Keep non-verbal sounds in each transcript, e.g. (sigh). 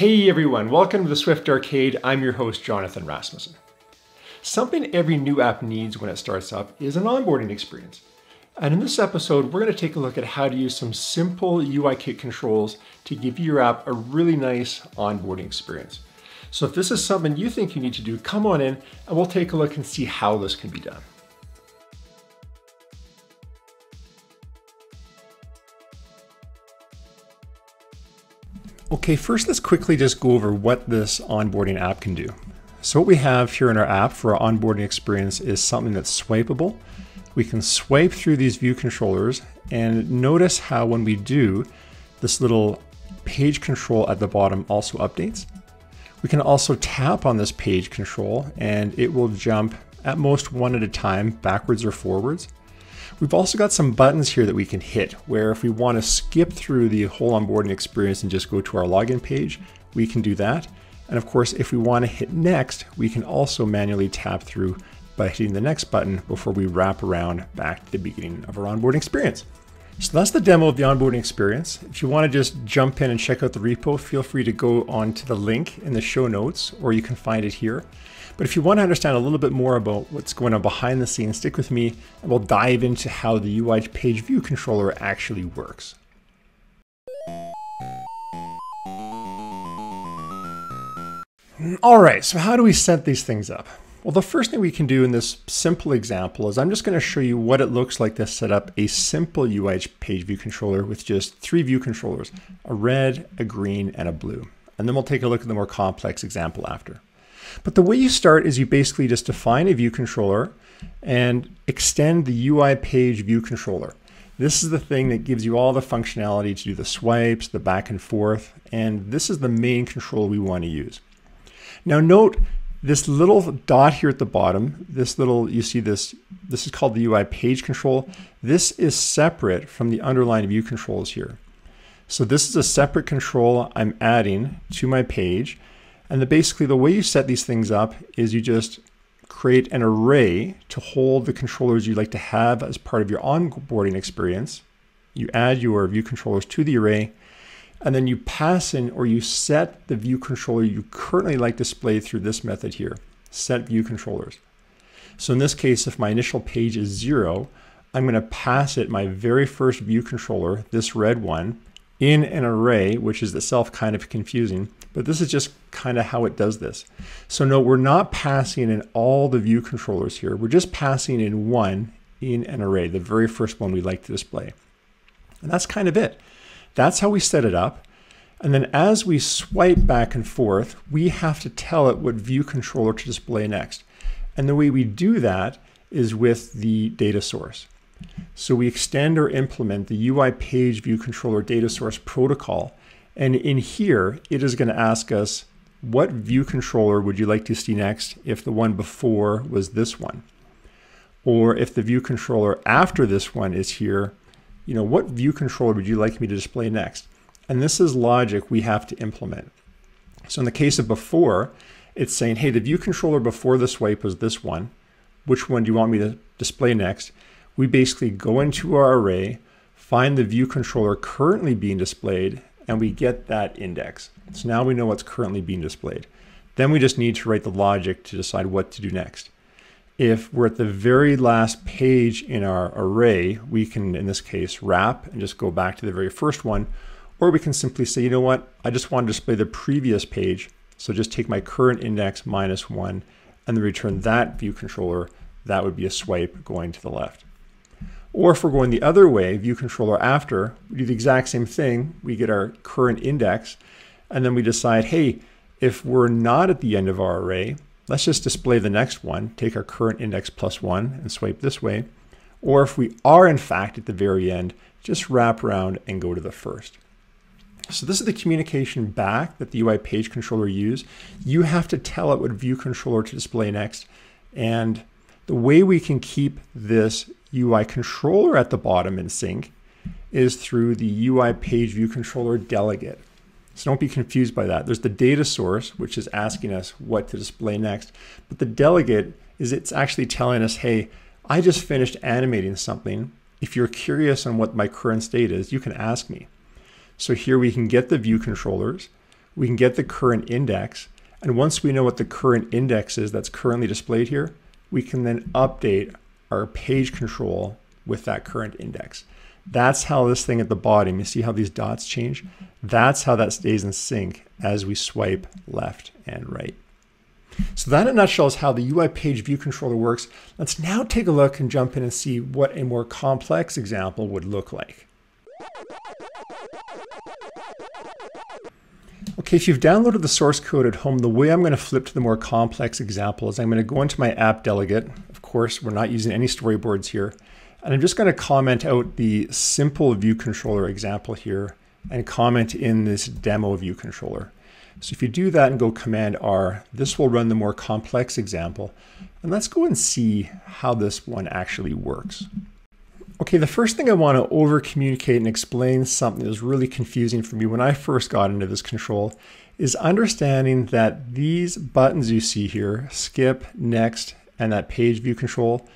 Hey everyone, welcome to the Swift Arcade. I'm your host, Jonathan Rasmusson. Something every new app needs when it starts up is an onboarding experience. And in this episode, we're going to take a look at how to use some simple UIKit controls to give your app a really nice onboarding experience. So if this is something you think you need to do, come on in and we'll take a look and see how this can be done. Okay, first let's quickly just go over what this onboarding app can do. So what we have here in our app for our onboarding experience is something that's swipeable. We can swipe through these view controllers and notice how when we do, this little page control at the bottom also updates. We can also tap on this page control and it will jump at most one at a time backwards or forwards. We've also got some buttons here that we can hit where if we want to skip through the whole onboarding experience and just go to our login page, we can do that. And of course, if we want to hit next, we can also manually tap through by hitting the next button before we wrap around back to the beginning of our onboarding experience. So that's the demo of the onboarding experience. If you want to just jump in and check out the repo, feel free to go on to the link in the show notes, or you can find it here. But if you want to understand a little bit more about what's going on behind the scenes, stick with me and we'll dive into how the UI page view controller actually works. All right, so how do we set these things up? Well, the first thing we can do in this simple example is I'm just going to show you what it looks like to set up a simple UI page view controller with just three view controllers, a red, a green, and a blue. And then we'll take a look at the more complex example after. But the way you start is you basically just define a view controller and extend the UI page view controller. This is the thing that gives you all the functionality to do the swipes, the back and forth, and this is the main control we want to use. Now note this little dot here at the bottom, this little, you see this, this is called the UI page control. This is separate from the underlying view controls here. So this is a separate control I'm adding to my page. And the, basically the way you set these things up is you just create an array to hold the controllers you'd like to have as part of your onboarding experience. You add your view controllers to the array, and then you pass in or you set the view controller you currently like displayed through this method here, set view controllers. So in this case, if my initial page is zero, I'm going to pass it my very first view controller, this red one, in an array, which is itself kind of confusing, but this is just kind of how it does this. So no, we're not passing in all the view controllers here. We're just passing in one in an array, the very first one we like to display. And that's kind of it. That's how we set it up. And then as we swipe back and forth, we have to tell it what view controller to display next. And the way we do that is with the data source. So we extend or implement the UI page view controller data source protocol. And in here, it is going to ask us, what view controller would you like to see next if the one before was this one? Or if the view controller after this one is here, you know, what view controller would you like me to display next? And this is logic we have to implement. So in the case of before, it's saying, hey, the view controller before the swipe was this one. Which one do you want me to display next? we basically go into our array, find the view controller currently being displayed, and we get that index. So now we know what's currently being displayed. Then we just need to write the logic to decide what to do next. If we're at the very last page in our array, we can, in this case, wrap and just go back to the very first one. Or we can simply say, you know what, I just want to display the previous page. So just take my current index minus one and then return that view controller. That would be a swipe going to the left. Or if we're going the other way, view controller after, we do the exact same thing. We get our current index, and then we decide, hey, if we're not at the end of our array, let's just display the next one, take our current index plus one and swipe this way. Or if we are in fact at the very end, just wrap around and go to the first. So this is the communication back that the UI page controller use. You have to tell it what view controller to display next. And the way we can keep this UI controller at the bottom in sync is through the UI page view controller delegate. So don't be confused by that. There's the data source, which is asking us what to display next. But the delegate is it's actually telling us, hey, I just finished animating something. If you're curious on what my current state is, you can ask me. So here we can get the view controllers. we can get the current index. And once we know what the current index is that's currently displayed here, we can then update our page control with that current index. That's how this thing at the bottom, you see how these dots change? That's how that stays in sync as we swipe left and right. So that in a nutshell is how the UI page view controller works. Let's now take a look and jump in and see what a more complex example would look like. Okay, if you've downloaded the source code at home, the way I'm going to flip to the more complex example is I'm going to go into my app delegate. Of course, we're not using any storyboards here. And I'm just going to comment out the simple view controller example here and comment in this demo view controller. So if you do that and go Command R, this will run the more complex example. And let's go and see how this one actually works. Okay, the first thing I want to over communicate and explain something that was really confusing for me when I first got into this control is understanding that these buttons you see here, skip, next, and that page view control,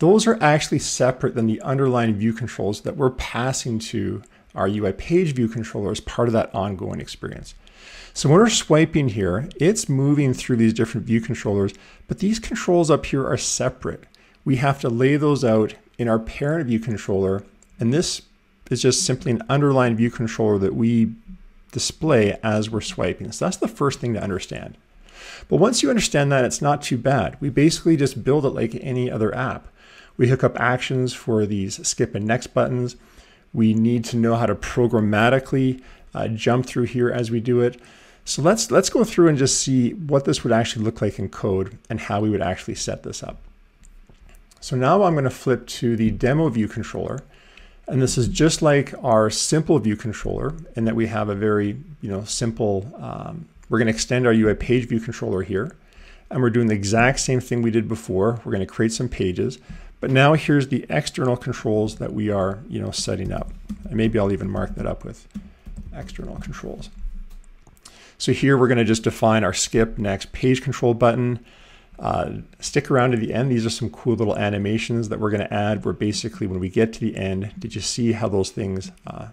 those are actually separate than the underlying view controls that we're passing to our UI page view controller as part of that ongoing experience. So when we're swiping here, it's moving through these different view controllers, but these controls up here are separate. We have to lay those out in our parent view controller, and this is just simply an underlying view controller that we display as we're swiping. So that's the first thing to understand. But once you understand that, it's not too bad. We basically just build it like any other app. We hook up actions for these skip and next buttons. We need to know how to programmatically uh, jump through here as we do it. So let's, let's go through and just see what this would actually look like in code and how we would actually set this up. So now I'm going to flip to the demo view controller. And this is just like our simple view controller in that we have a very you know, simple, um, we're going to extend our UI page view controller here. And we're doing the exact same thing we did before. We're going to create some pages. But now here's the external controls that we are you know, setting up. And maybe I'll even mark that up with external controls. So here we're going to just define our skip next page control button. Uh, stick around to the end. These are some cool little animations that we're going to add where basically when we get to the end, did you see how those things uh,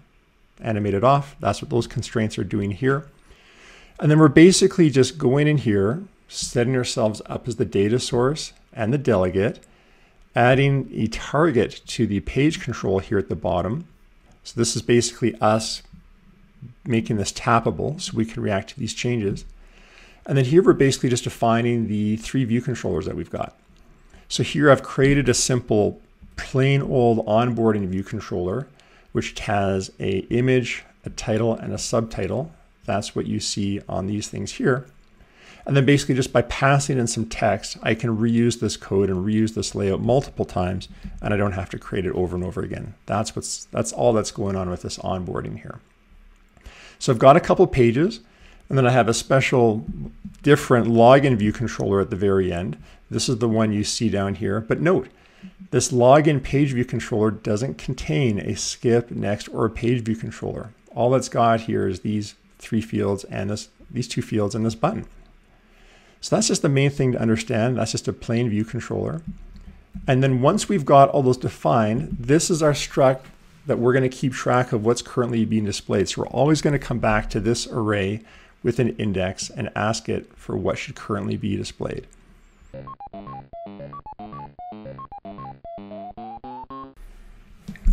animated off? That's what those constraints are doing here. And then we're basically just going in here, setting ourselves up as the data source and the delegate, adding a target to the page control here at the bottom. So this is basically us making this tappable so we can react to these changes. And then here we're basically just defining the three view controllers that we've got. So here I've created a simple plain old onboarding view controller, which has a image, a title, and a subtitle. That's what you see on these things here. And then basically just by passing in some text, I can reuse this code and reuse this layout multiple times, and I don't have to create it over and over again. That's what's that's all that's going on with this onboarding here. So I've got a couple pages, and then I have a special different login view controller at the very end. This is the one you see down here. But note, this login page view controller doesn't contain a skip, next, or a page view controller. All that's got here is these three fields and this, these two fields and this button. So that's just the main thing to understand. That's just a plain view controller. And then once we've got all those defined, this is our struct that we're going to keep track of what's currently being displayed. So we're always going to come back to this array with an index and ask it for what should currently be displayed.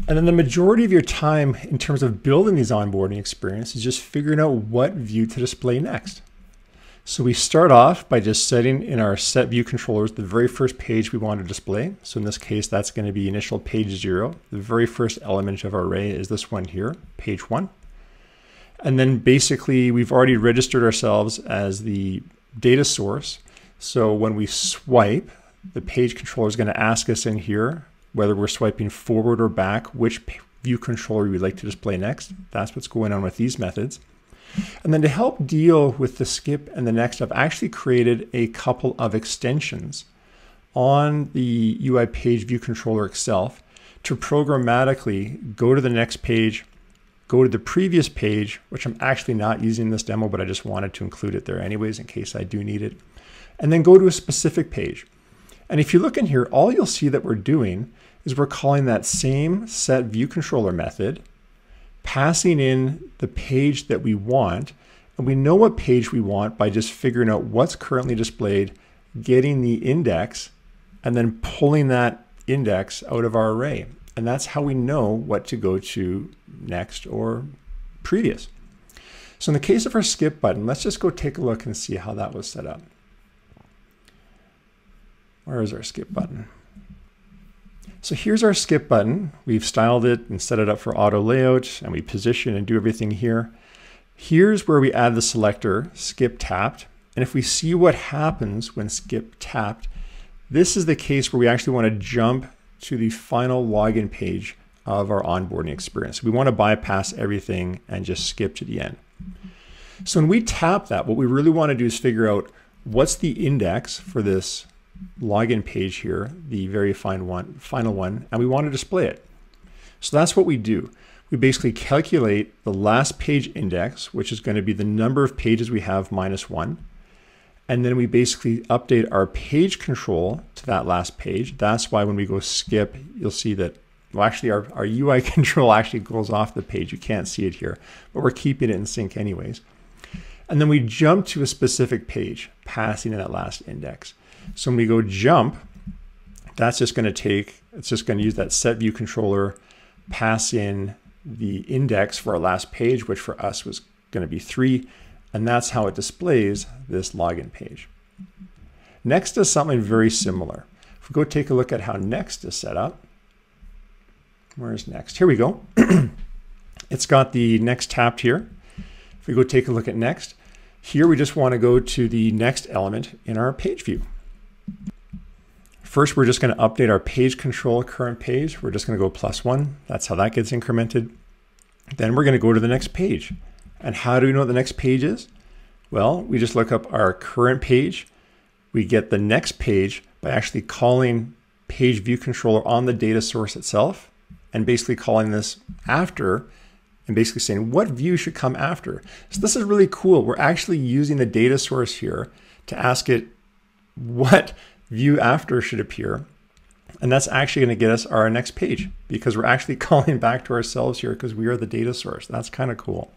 And then the majority of your time in terms of building these onboarding experiences is just figuring out what view to display next. So we start off by just setting in our set view controllers the very first page we want to display. So in this case, that's going to be initial page zero. The very first element of our array is this one here, page one. And then basically we've already registered ourselves as the data source. So when we swipe, the page controller is going to ask us in here whether we're swiping forward or back, which view controller we'd like to display next. That's what's going on with these methods. And then to help deal with the skip and the next, I've actually created a couple of extensions on the UI page view controller itself to programmatically go to the next page, go to the previous page, which I'm actually not using in this demo, but I just wanted to include it there anyways in case I do need it, and then go to a specific page. And if you look in here, all you'll see that we're doing is we're calling that same set view controller method passing in the page that we want, And we know what page we want by just figuring out what's currently displayed, getting the index, and then pulling that index out of our array. And that's how we know what to go to next or previous. So in the case of our skip button, let's just go take a look and see how that was set up. Where is our skip button? So here's our skip button. We've styled it and set it up for auto layout and we position and do everything here. Here's where we add the selector skip tapped. And if we see what happens when skip tapped, this is the case where we actually want to jump to the final login page of our onboarding experience. We want to bypass everything and just skip to the end. So when we tap that, what we really want to do is figure out what's the index for this login page here, the very fine one, final one, and we want to display it. So that's what we do. We basically calculate the last page index, which is going to be the number of pages we have minus one. And then we basically update our page control to that last page. That's why when we go skip, you'll see that, well, actually our, our UI (laughs) control actually goes off the page. You can't see it here, but we're keeping it in sync anyways. And then we jump to a specific page, passing in that last index. So when we go jump, that's just going to take, it's just going to use that set view controller, pass in the index for our last page, which for us was going to be three. And that's how it displays this login page. Next is something very similar. If we go take a look at how next is set up, where's next? Here we go. (clears throat) it's got the next tapped here. If we go take a look at next, here we just want to go to the next element in our page view. First, we're just going to update our page control current page. We're just going to go plus one. That's how that gets incremented. Then we're going to go to the next page. And how do we know what the next page is? Well, we just look up our current page. We get the next page by actually calling page view controller on the data source itself and basically calling this after and basically saying what view should come after. So this is really cool. We're actually using the data source here to ask it what view after should appear. And that's actually going to get us our next page because we're actually (laughs) calling back to ourselves here because we are the data source. That's kind of cool.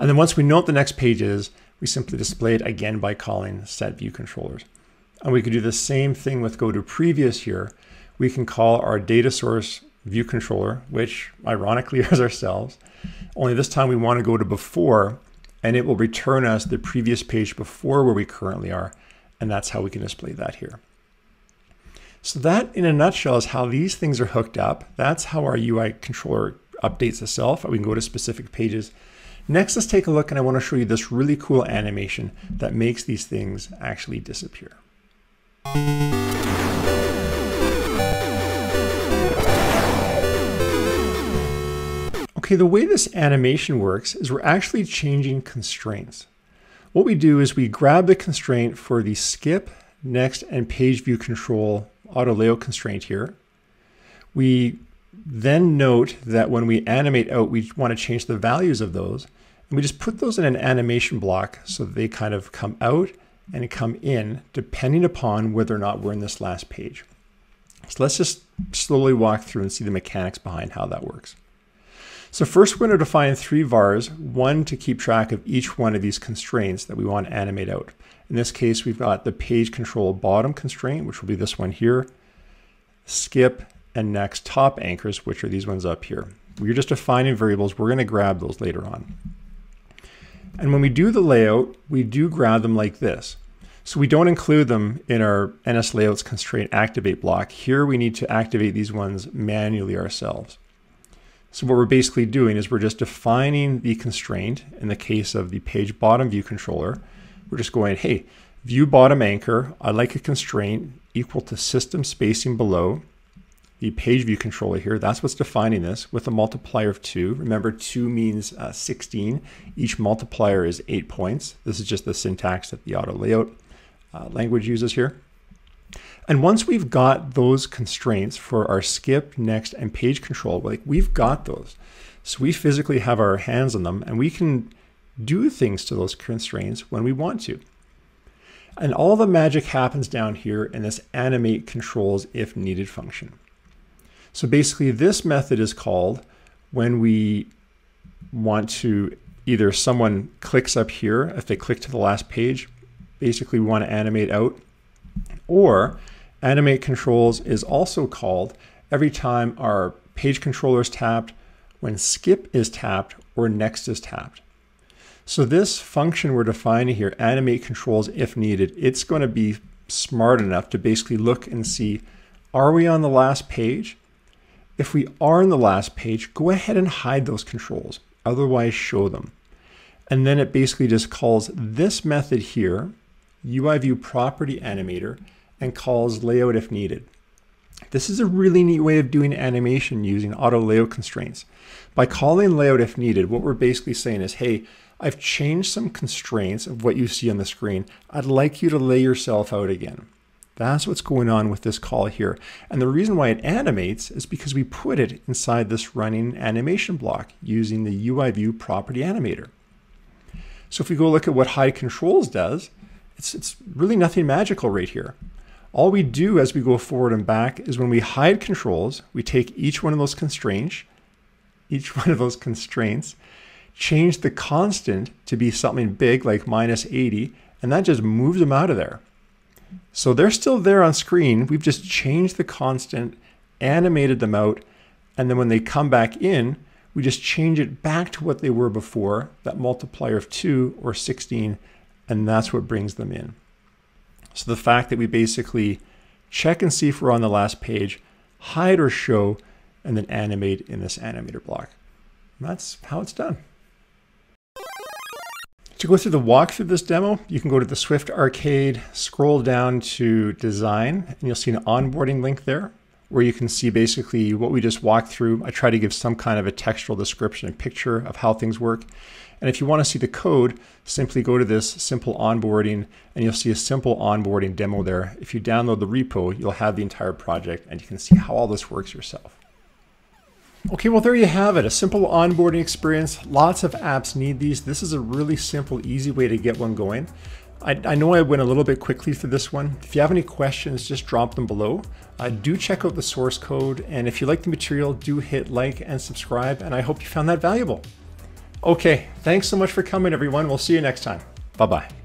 And then once we know what the next page is, we simply display it again by calling set view controllers. And we could do the same thing with go to previous here. We can call our data source view controller, which ironically (laughs) is ourselves. Only this time we want to go to before, and it will return us the previous page before where we currently are. And that's how we can display that here. So that in a nutshell is how these things are hooked up. That's how our UI controller updates itself. We can go to specific pages. Next, let's take a look and I want to show you this really cool animation that makes these things actually disappear. Okay, the way this animation works is we're actually changing constraints. What we do is we grab the constraint for the skip, next, and page view control auto layout constraint here. We then note that when we animate out, we want to change the values of those. And we just put those in an animation block so they kind of come out and come in depending upon whether or not we're in this last page. So let's just slowly walk through and see the mechanics behind how that works. So first we're going to define three vars, one to keep track of each one of these constraints that we want to animate out. In this case, we've got the page control bottom constraint, which will be this one here, skip, and next top anchors, which are these ones up here. We're just defining variables. We're going to grab those later on. And when we do the layout, we do grab them like this. So we don't include them in our NS layouts constraint activate block. Here we need to activate these ones manually ourselves. So what we're basically doing is we're just defining the constraint in the case of the page bottom view controller. We're just going, hey, view bottom anchor, I like a constraint equal to system spacing below the page view controller here. That's what's defining this with a multiplier of two. Remember, two means uh, 16. Each multiplier is eight points. This is just the syntax that the auto layout uh, language uses here. And once we've got those constraints for our skip, next, and page control, like we've got those. So we physically have our hands on them and we can do things to those constraints when we want to. And all the magic happens down here in this animate controls if needed function. So basically this method is called when we want to either someone clicks up here, if they click to the last page, basically we want to animate out, or animate controls is also called every time our page controller is tapped, when skip is tapped, or next is tapped. So this function we're defining here, animate controls if needed, it's going to be smart enough to basically look and see, are we on the last page? If we are on the last page, go ahead and hide those controls, otherwise show them. And then it basically just calls this method here, UI view property animator, and calls layout if needed. This is a really neat way of doing animation using auto layout constraints. By calling layout if needed, what we're basically saying is, hey, I've changed some constraints of what you see on the screen. I'd like you to lay yourself out again. That's what's going on with this call here. And the reason why it animates is because we put it inside this running animation block using the UI view property animator. So if we go look at what hide controls does, it's, it's really nothing magical right here. All we do as we go forward and back is when we hide controls, we take each one of those constraints, each (laughs) one of those constraints, change the constant to be something big like minus 80, and that just moves them out of there. So they're still there on screen. We've just changed the constant, animated them out, and then when they come back in, we just change it back to what they were before, that multiplier of 2 or 16, and that's what brings them in. So the fact that we basically check and see if we're on the last page, hide or show, and then animate in this animator block. And that's how it's done. To go through the walkthrough of this demo, you can go to the Swift Arcade, scroll down to design, and you'll see an onboarding link there where you can see basically what we just walked through. I try to give some kind of a textual description and picture of how things work. And if you want to see the code, simply go to this simple onboarding and you'll see a simple onboarding demo there. If you download the repo, you'll have the entire project and you can see how all this works yourself. Okay, well, there you have it. A simple onboarding experience. Lots of apps need these. This is a really simple, easy way to get one going. I, I, know I went a little bit quickly through this one. If you have any questions, just drop them below. Uh, do check out the source code. And if you like the material, do hit like and subscribe. And I hope you found that valuable. Okay, thanks so much for coming, everyone. We'll see you next time. Bye bye.